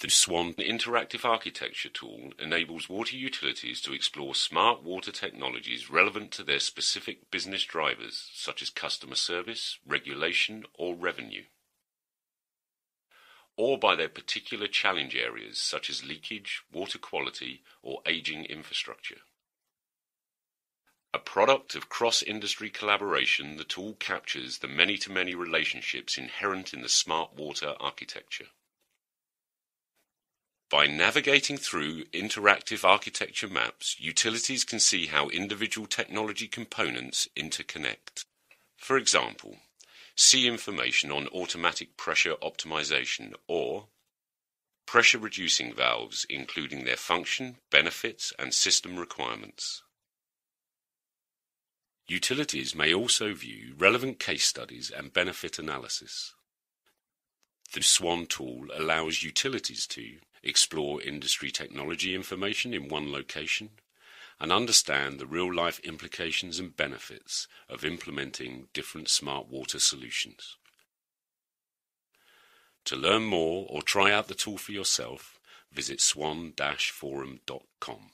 The SWAN interactive architecture tool enables water utilities to explore smart water technologies relevant to their specific business drivers, such as customer service, regulation, or revenue, or by their particular challenge areas, such as leakage, water quality, or aging infrastructure. A product of cross-industry collaboration, the tool captures the many-to-many relationships inherent in the smart water architecture. By navigating through interactive architecture maps, utilities can see how individual technology components interconnect. For example, see information on automatic pressure optimization or pressure reducing valves, including their function, benefits, and system requirements. Utilities may also view relevant case studies and benefit analysis. The SWAN tool allows utilities to explore industry technology information in one location, and understand the real-life implications and benefits of implementing different smart water solutions. To learn more or try out the tool for yourself, visit swan-forum.com.